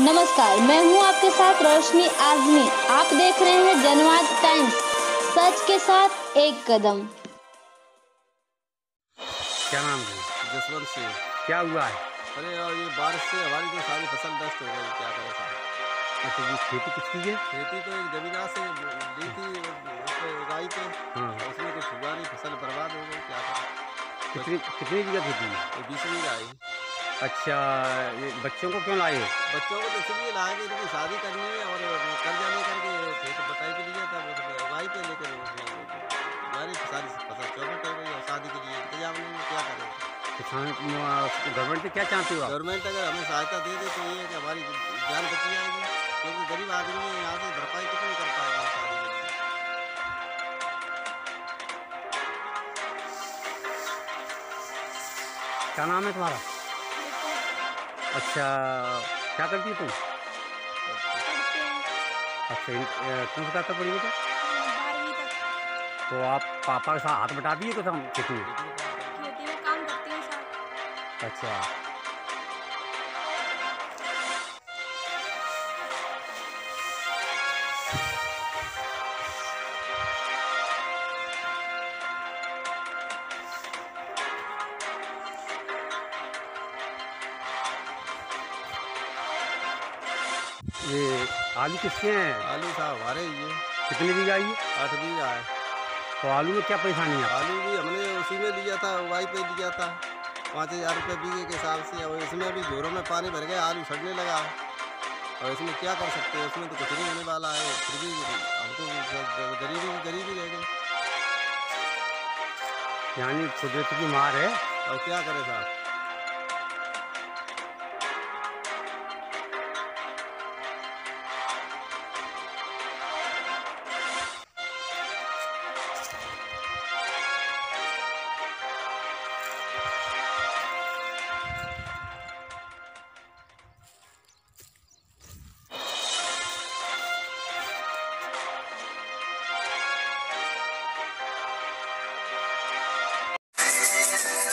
नमस्कार मैं हूँ आपके साथ रोशनी आजमी। आप देख रहे हैं जनवाद टाइम्स सच के साथ एक कदम। क्या नाम है जसवंत सिंह। क्या हुआ है? अरे यार ये बारिश से हमारी तो सारी फ़सल नष्ट हो गई क्या करें साहब? अच्छा ये खेती किसकी है? खेती तो एक जमीना से ली थी उगाई पे हाँ। उसमें कुछ हुआ नहीं फ़सल बर्बाद हो गई क्या करें? कितनी कितनी बीघा खेती है बीस बीघा आई अच्छा ये बच्चों को क्यों लाए? बच्चों को तो इसलिए लाए कि इनकी शादी करनी है और कर्जा लेकर के खेत बटाई के लिए था उसमें उगाई पे लेकर हमारी सारी फ़सल चौपट हो गई और शादी के लिए इंतज़ाम नहीं क्या करें किसान गवर्नमेंट से क्या चाहते हो गवर्नमेंट अगर हमें सहायता दे दे तो ये है कि हमारी जान बची जाएगी क्योंकि गरीब आदमी है यहाँ से भरपाई कितनी कर पाएगा शादी के लिए? क्या नाम है तुम्हारा? अच्छा क्या करती है तुम अच्छा कौन सा तक पढ़ी बेटा तो? आप पापा के साथ हाथ बटा दिए तो हम खेती में हूँ साथ। अच्छा। ये आलू किसके हैं? आलू साहब हमारे है कितने बीघा है आठ बीघा है। तो आलू में क्या परेशानी है? आलू भी हमने उसी में लिया था उगाई पे लिया था। पाँच हज़ार रुपये बीघे के हिसाब से और इसमें भी जोरों में पानी भर गया आलू सड़ने लगा। और इसमें क्या कर सकते हैं? उसमें तो कुछ नहीं होने वाला है फिर भी हमको गरीबी गरीबी रह गए। यानी कुदरत की मार है। और क्या करें साहब?